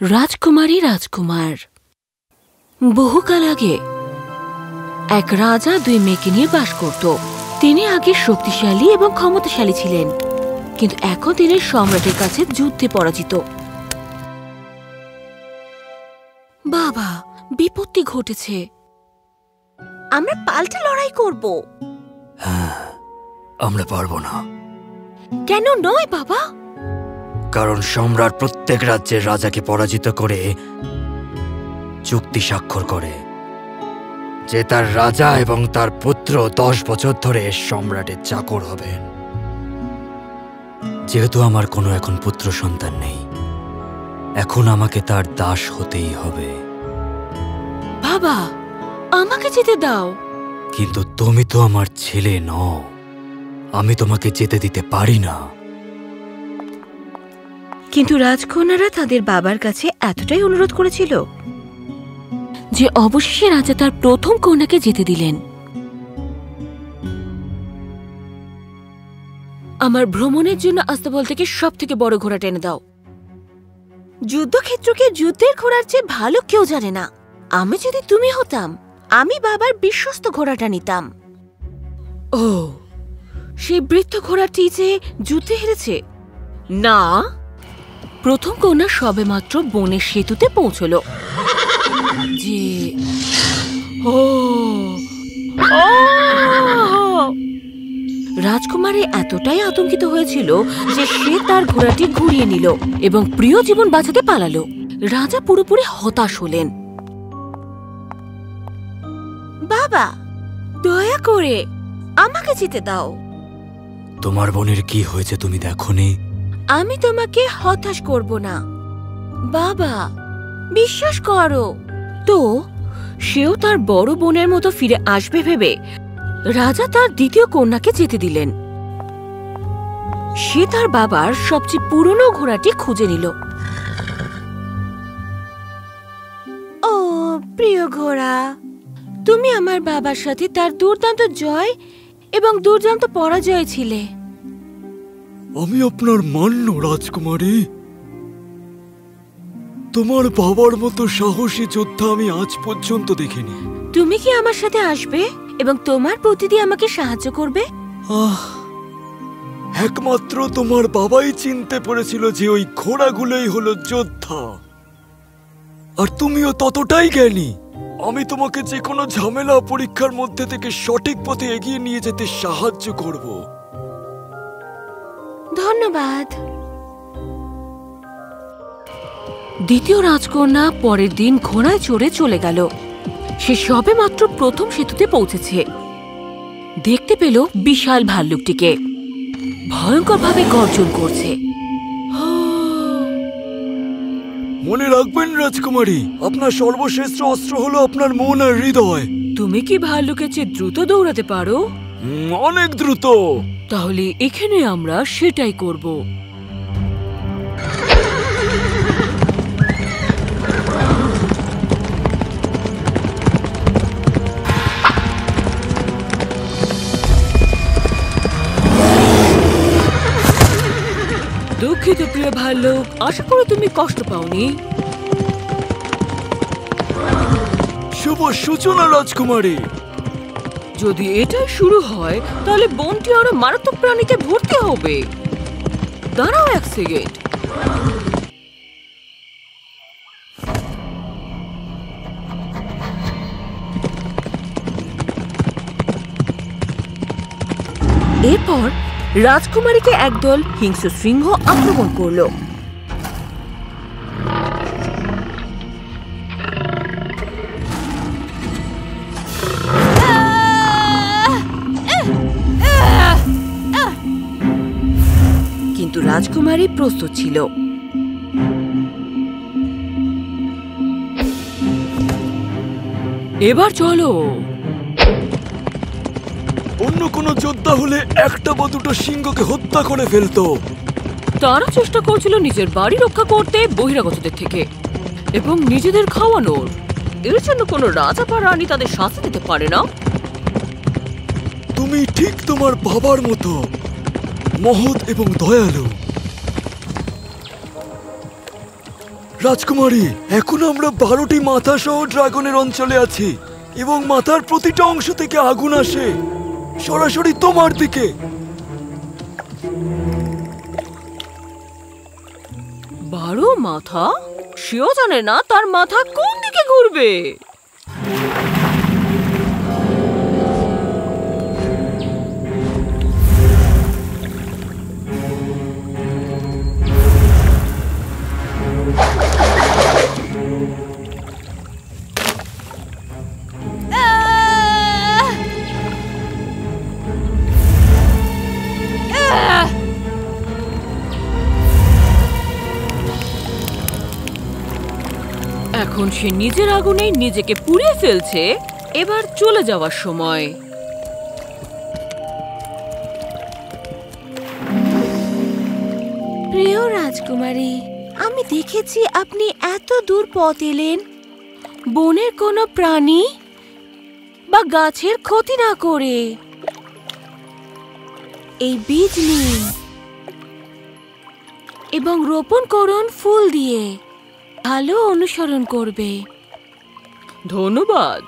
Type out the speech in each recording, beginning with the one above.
রাজকুমারী রাজকুমার। বহুকাল আগে এক রাজা দুই মেয়েকে নিয়ে বাস করত। তিনি আগে শক্তিশালী এবং ক্ষমতাশালী ছিলেন কিন্তু এখন তিনি সম্রাটের কাছে যুদ্ধে পরাজিত। বাবা বিপত্তি ঘটেছে। আমরা পাল্টা লড়াই করব। আমরা পারব না। কেন নয় বাবা? কারণ সম্রাট প্রত্যেক রাজ্যের রাজাকে পরাজিত করে চুক্তি স্বাক্ষর করে যে তার রাজা এবং তার পুত্র দশ বছর ধরে সম্রাটের চাকর হবেন। যেহেতু আমার কোনো এখন পুত্র সন্তান নেই এখন আমাকে তার দাস হতেই হবে। বাবা আমাকে যেতে দাও। কিন্তু তুমি তো আমার ছেলে নও আমি তোমাকে যেতে দিতে পারি না। কিন্তু রাজকন্যারা তাদের বাবার কাছে এতটাই অনুরোধ করেছিল যে অবশেষে রাজা তার প্রথম কন্যাকে যেতে দিলেন। আমার ভ্রমণের জন্য আস্তাবল থেকে সব থেকে বড় ঘোড়া টেনে দাও। যুদ্ধক্ষেত্রকে যুদ্ধের ঘোড়ার চেয়ে ভালো কেউ জানে না। আমি যদি তুমি হতাম, আমি বাবার বিশ্বস্ত ঘোড়াটা নিতাম। ও, সেই বৃত্ত ঘোড়াটি যে যুদ্ধে হেরেছে? না। প্রথম কন্যা সবেমাত্র বনের সেতুতে পৌঁছল! রাজকুমারী এতটাই আতঙ্কিত হয়েছিল যে সে তার ঘোড়াটি ঘুরিয়ে নিল এবং প্রিয় জীবন বাঁচাতে পালালো। রাজা পুরোপুরি হতাশ হলেন। বাবা, দয়া করে আমাকে যেতে দাও। তোমার বোনের কি হয়েছে তুমি দেখনি? আমি তোমাকে হতাশ করব না। বাবা বিশ্বাস করো। তো সেও তার বড় বোনের মতো ফিরে আসবে ভেবে রাজা তার দ্বিতীয় কন্যাকে যেতে দিলেন। সে তার বাবার সবচেয়ে পুরনো ঘোড়াটি খুঁজে নিল। ও প্রিয় ঘোড়া তুমি আমার বাবার সাথে তার দুর্দান্ত জয় এবং দুর্দান্ত পরাজয় ছিলে। আমি আপনার মান্য রাজকুমারী। তোমার বাবার মতো সাহসী যোদ্ধা আমি আজ পর্যন্ত দেখিনি। তুমি কি আমার সাথে আসবে এবং তোমার প্রতিদি আমাকে সাহায্য করবে? আহ একমাত্র তোমার বাবাই চিনতে পেরেছিল যে ওই ঘোড়াগুলোই হলো যোদ্ধা। আর তুমিও ততটাই জ্ঞানী। আমি তোমাকে যে কোনো ঝামেলা পরীক্ষার মধ্যে থেকে সঠিক পথে এগিয়ে নিয়ে যেতে সাহায্য করব। ধন্যবাদ। দ্বিতীয় রাজকন্যা পরের দিন ঘোড়ায় চড়ে চলে গেল। সে সবে মাত্র প্রথম সেতুতে পৌঁছেছে। দেখতে পেল বিশাল ভাল্লুকটিকে। ভয়ঙ্করভাবে গর্জন করছে। মনে রাখবেন রাজকুমারী আপনার সর্বশ্রেষ্ঠ অস্ত্র হলো আপনার মন আর হৃদয়। তুমি কি ভাল্লুকের চেয়ে দ্রুত দৌড়াতে পারো? অনেক দ্রুত। তাহলে এখানে আমরা সেটাই করব। দুঃখিত প্রিয় ভাল্লুক আশা করি তুমি কষ্ট পাওনি। শুভ সূচনা রাজকুমারী। যদি এটাই শুরু হয়, তাহলে বনটি আরও মারাত্মক প্রাণীতে ভর্তি হবে। দাঁড়াও এক সেকেন্ড এরপর রাজকুমারীকে একদল হিংস্র সিংহ আক্রমণ করল। রাজকুমারী প্রস্তুত ছিল। এবার চলো। অন্য কোনো যোদ্ধা হলে একটা বা দুটো সিংহকে হত্যা করে ফেলতো। তারা চেষ্টা করছিল নিজের বাড়ি রক্ষা করতে বহিরাগতদের থেকে এবং নিজেদের খাওয়ানোর। এর জন্য কোনো রাজা বা রানী তাদের শাস্তি দিতে পারে না। তুমি ঠিক তোমার বাবার মতো মহৎ এবং দয়ালু। রাজকুমারী, এখন আমরা বারোটি মাথা সহ ড্রাগনের অঞ্চলে আছি এবং মাথার প্রতিটা অংশ থেকে আগুন আসে। সরাসরি তোমার দিকে। বারো মাথা? সেও জানে না তার মাথা কোন দিকে ঘুরবে। এখন সে নিজের আগুনে নিজেকে পুড়িয়ে ফেলছে, এবার চলে যাওয়ার সময়। প্রিয় রাজকুমারী, আমি দেখেছি আপনি এত দূর পথ এলেন। বনের কোনো প্রাণী বা গাছের ক্ষতি না করে। এই বীজ নিন এবং রোপণ করুন ফুল দিয়ে। ভালো অনুসরণ করবে। ধন্যবাদ।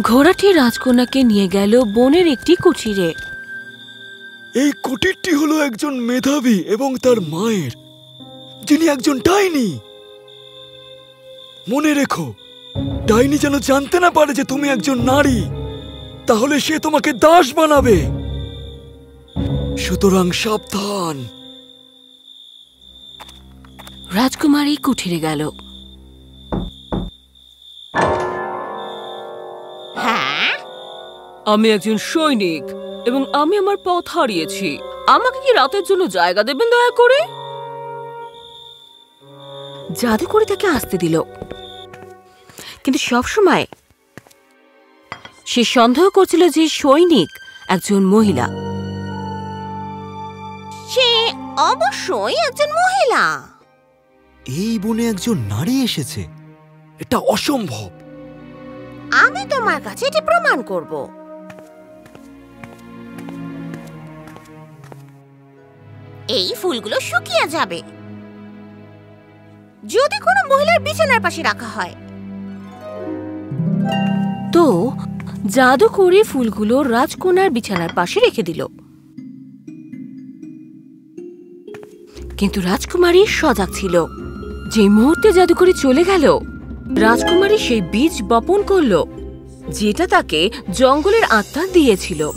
ঘোড়াটি রাজকন্যাকে নিয়ে গেল বনের একটি কুঠিরে এই কুটিরটি হলো একজন মেধাবী এবং তার মায়ের যিনি একজন ডাইনি। মনে রেখো ডাইনি যেন জানতে না পারে যে তুমি একজন নারী তাহলে সে তোমাকে দাস বানাবে। সুতরাং সাবধান। রাজকুমারী কুঠিরে গেল। আমি একজন সৈনিক এবং আমি আমার পথ হারিয়েছি। আমাকে কি রাতের জন্য জায়গা দেবেন দয়া করে? জাদু করে তাকে আসতে দিল। কিন্তু সব সময় সে সন্দেহ করছিল যে সৈনিক একজন মহিলা। সে অবশ্যই একজন মহিলা। এই বনে একজন নারী এসেছে। এটা অসম্ভব। আমি তোমার কাছে এটি প্রমাণ করব। এই ফুলগুলো শুকিয়ে যাবে। যদি কোনো মহিলার বিছানার পাশে রাখা হয়। তো জাদু করে ফুলগুলো রাজকন্যার বিছানার পাশে রেখে দিল। কিন্তু রাজকুমারী সজাগ ছিল। যে মুহূর্তে জাদুকরি চলে গেল রাজকুমারী সেই বীজ বপন করল যেটা তাকে জঙ্গলের আত্মা দিয়েছিল।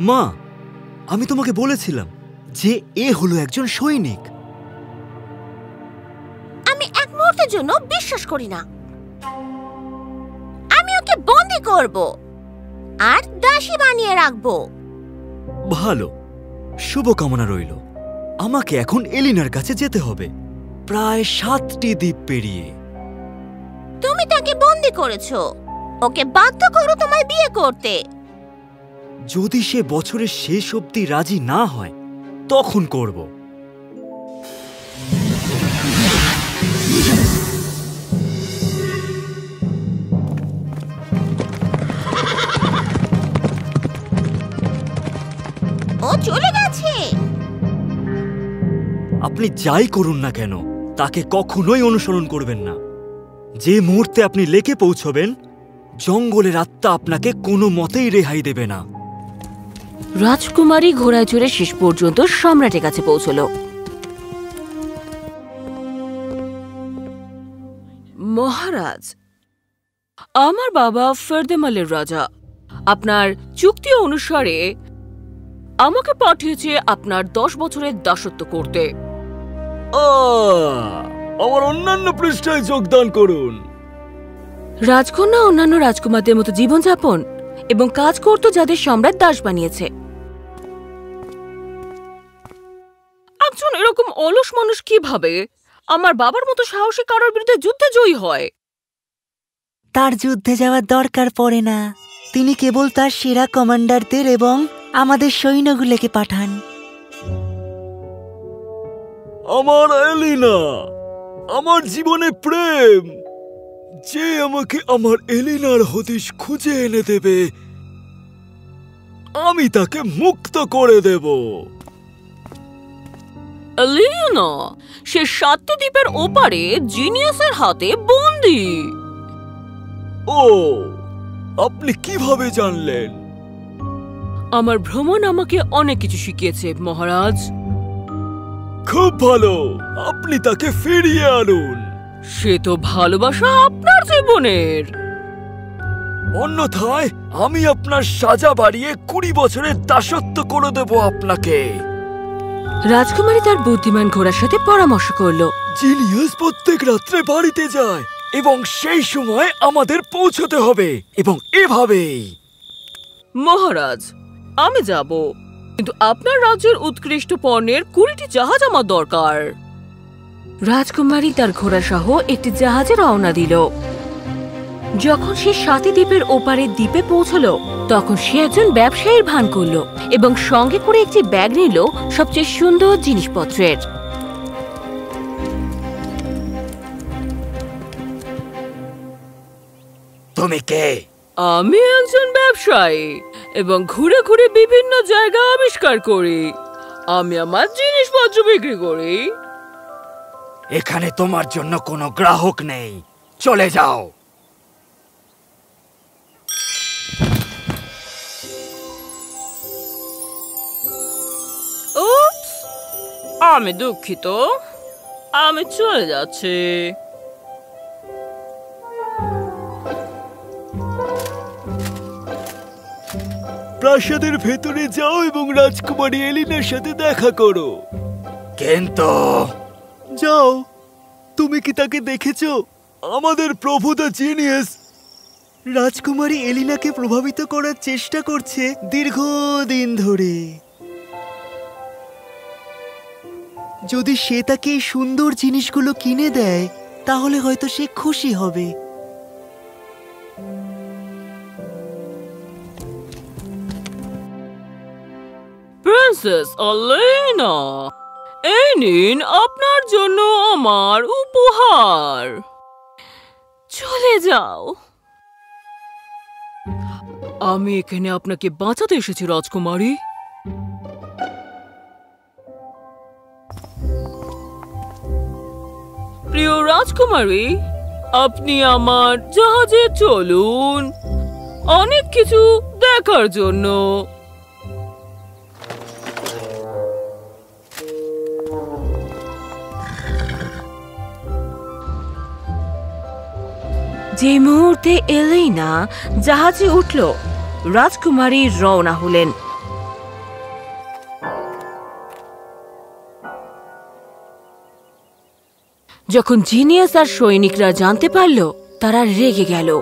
মা আমি তোমাকে বলেছিলাম যে এ হলো একজন সৈনিক। আমি এক মুহূর্তের জন্য বিশ্বাস করি না। বন্দি করব। আর দাসী বানিয়ে রাখব। ভালো। শুভকামনা রইল। আমাকে এখন এলিনার কাছে যেতে হবে। প্রায় সাতটি দ্বীপ পেরিয়ে। তুমি তাকে বন্দি করেছ। ওকে বাধ্য করো তোমায় বিয়ে করতে। যদি সে বছরের শেষ অবধি রাজি না হয় তখন করব। চলে গেছে। আপনি যাই করুন না কেন তাকে কখনোই অনুসরণ করবেন না। যে মুহূর্তে আপনি লেকে পৌঁছবেন জঙ্গলের আত্মা আপনাকে কোনো মতেই রেহাই দেবে না। রাজকুমারী ঘোড়ায় চড়ে শেষ পর্যন্ত সম্রাটের কাছে পৌঁছল। মহারাজ আমার বাবা ফেরদেমালের রাজা। আপনার চুক্তি অনুসারে আমাকে পাঠিয়েছে আপনার দশ বছরের দাসত্ব করতে। আমার অন্যান্য পৃষ্ঠায় যোগদান করুন। রাজকন্যা অন্যান্য রাজকুমারদের মতো জীবনযাপন এবং কাজ করত যাদের সম্রাট দাস বানিয়েছে। একজন এরকম অলস মানুষ কীভাবে? আমার বাবার মতো সাহসী কারোর বিরুদ্ধে যুদ্ধে জয়ী হয়। তার যুদ্ধে যাওয়ার দরকার পড়ে না। তিনি কেবল তার সেরা কমান্ডারদের এবং আমাদের সৈন্যগুলোকে পাঠান। আমার এলিনা আমার জীবনে প্রেম। যে আমাকে আমার এলিনার হদিশ খুঁজে এনে দেবে আমি তাকে মুক্ত করে দেব। লিওনা সে সাতটি দ্বীপের ওপারে জিনিয়াসের হাতে বন্দি। ও আপনি কীভাবে জানলেন? আমার ভ্রমণ আমাকে অনেক কিছু শিখিয়েছে মহারাজ। খুব ভালো। আপনি তাকে ফিরিয়ে আনুন। সে তো ভালোবাসা আপনার জীবনের। অন্যথায় আমি আপনার সাজা বাড়িয়ে কুড়ি বছরের দাসত্ব করে দেব আপনাকে। রাজকুমারী তার বুদ্ধিমান ঘোড়ার সাথে পরামর্শ করল। জিনিয়াস প্রত্যেক রাত্রে বাড়িতে যায় এবং সেই সময় আমাদের পৌঁছতে হবে এবং এভাবেই। মহারাজ আমি যাব। কিন্তু আপনার রাজ্যের উৎকৃষ্ট পণ্যের কুড়িটি জাহাজ আমার দরকার। রাজকুমারী তার ঘোড়া সহ একটি জাহাজে রওনা দিল। যখন সে সাথী দ্বীপের ওপারে দ্বীপে পৌঁছলো তখন সে একজন ব্যবসায়ীর ভান করল এবং সঙ্গে করে একটি ব্যাগ নিল সবচেয়ে সুন্দর জিনিসপত্রের। তুমি কে? আমি একজন ব্যবসায়ী। এবং ঘুরে ঘুরে বিভিন্ন জায়গা আবিষ্কার করি। আমি আমার জিনিসপত্র বিক্রি করি। এখানে তোমার জন্য কোনো গ্রাহক নেই। চলে যাও। আমি দুঃখিত। আমি চলে যাচ্ছি। প্রাসাদের ভেতরে যাও এবং রাজকুমারী এলিনার সাথে দেখা করো। কিন্তু যাও। তুমি কি তাকে দেখেছ? আমাদের প্রভু দ্য জিনিয়াস। রাজকুমারী এলিনাকে প্রভাবিত করার চেষ্টা করছে দীর্ঘদিন ধরে। যদি সে তাকে এই সুন্দর জিনিসগুলো কিনে দেয় তাহলে হয়তো সে খুশি হবে। প্রিন্সেস অলেনা এই নিন আপনার জন্য আমার উপহার। চলে যাও। আমি এখানে আপনাকে বাঁচাতে এসেছি, রাজকুমারী। প্রিয় রাজকুমারী, আপনি আমার জাহাজে চলুন। অনেক কিছু দেখার জন্য। যে মুহূর্তে এলেই না, জাহাজে উঠল রাজকুমারী রওনা হলেন। যখন জিনিয়াস আর সৈনিকরা জানতে পারল, তারা রেগে গেল।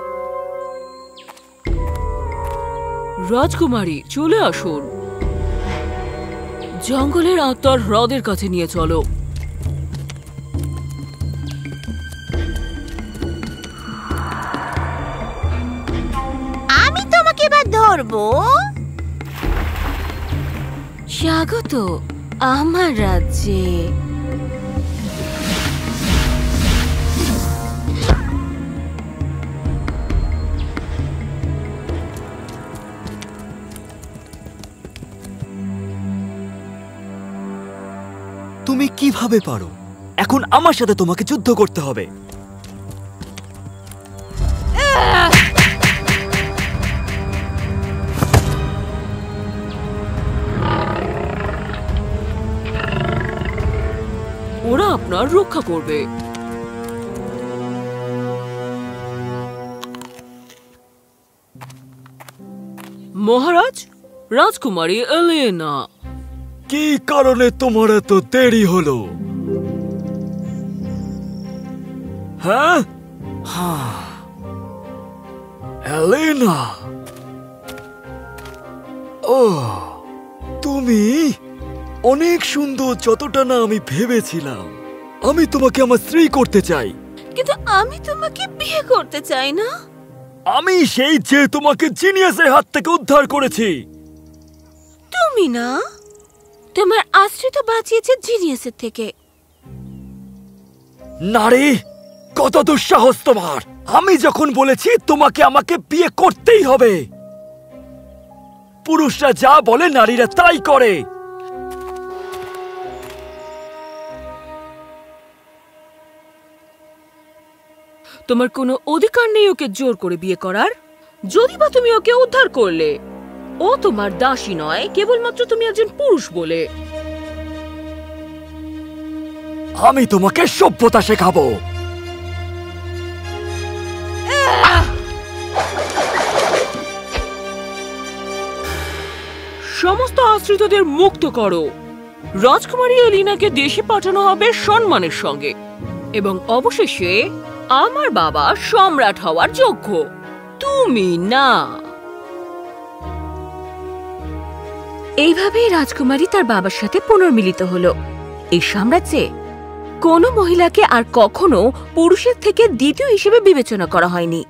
রাজকুমারী, চলে আসুন। জঙ্গলের আত্মার হ্রদের কাছে নিয়ে চলো। ধরবো স্বাগত আমার রাজ্যে। তুমি কীভাবে পারো? এখন আমার সাথে তোমাকে যুদ্ধ করতে হবে। ওরা আপনার রক্ষা করবে। মহারাজ, রাজকুমারী এলেনা। কি কারণে তোমার এত দেরি হলো? হ্যাঁ? হ্যাঁ। এলেনা। ও, তুমি অনেক সুন্দর যতটা না আমি ভেবেছিলাম। আমি তোমাকে আমার স্ত্রী করতে চাই। কিন্তু আমি তোমাকে বিয়ে করতে চাই না? আমি সেই যে তোমাকে জিনিয়াসের হাত থেকে উদ্ধার করেছি। তুমি না? তোমার আশ্রিত বাঁচিয়েছে জিনিয়াসের থেকে। নারে কত দুঃসাহস তোমার। আমি যখন বলেছি তোমাকে আমাকে বিয়ে করতেই হবে। পুরুষরা যা বলে নারীরা তাই করে। তোমার কোনো অধিকার নেই ওকে জোর করে বিয়ে করার? যদি বা তুমি ওকে উদ্ধার করলে। ও তোমার দাসী নয় কেবলমাত্র তুমি একজন পুরুষ বলে। আমি তোমাকে সভ্যতা শেখাবো। সমস্ত আশ্রিতদের মুক্ত করো। রাজকুমারী এলিনাকে দেশে পাঠানো হবে সম্মানের সঙ্গে। এবং অবশেষে আমার বাবা সম্রাট হওয়ার যোগ্য। তুমি না। এইভাবেই রাজকুমারী তার বাবার সাথে পুনর্মিলিত হল। এই সাম্রাজ্যে কোনো মহিলাকে আর কখনো পুরুষের থেকে দ্বিতীয় হিসেবে বিবেচনা করা হয়নি।